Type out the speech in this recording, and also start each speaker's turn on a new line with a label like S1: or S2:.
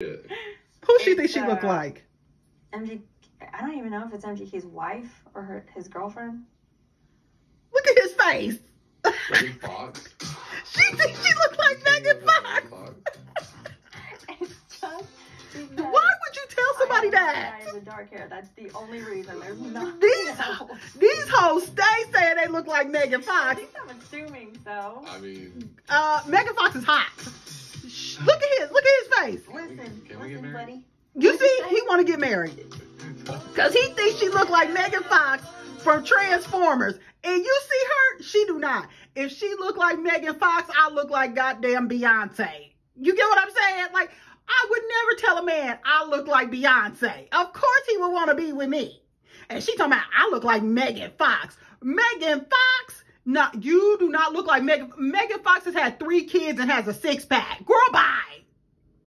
S1: Who she
S2: It's,
S1: think she look
S2: uh,
S1: like?
S2: MG. I don't even know if it's MGK's wife or her his girlfriend.
S1: Look at his face.
S3: Megan Fox.
S1: She thinks she look like Megan Fox.
S2: It's just
S1: Why would you tell somebody
S2: I
S1: that?
S2: have dark hair. That's the only reason. There's nothing
S1: These
S2: else.
S1: these hoes stay saying they look like Megan
S2: I
S1: Fox.
S2: think I'm assuming so.
S3: I mean,
S1: Uh, Megan Fox is hot.
S2: Listen,
S3: Can we get
S2: listen,
S3: married?
S2: buddy.
S1: You see, he want to get married because he thinks she look like Megan Fox from Transformers, and you see her, she do not. If she look like Megan Fox, I look like goddamn Beyonce. You get what I'm saying? Like I would never tell a man I look like Beyonce. Of course he would want to be with me. And she talking about I look like Megan Fox. Megan Fox? No, you do not look like Megan. Megan Fox has had three kids and has a six pack. Girl, bye.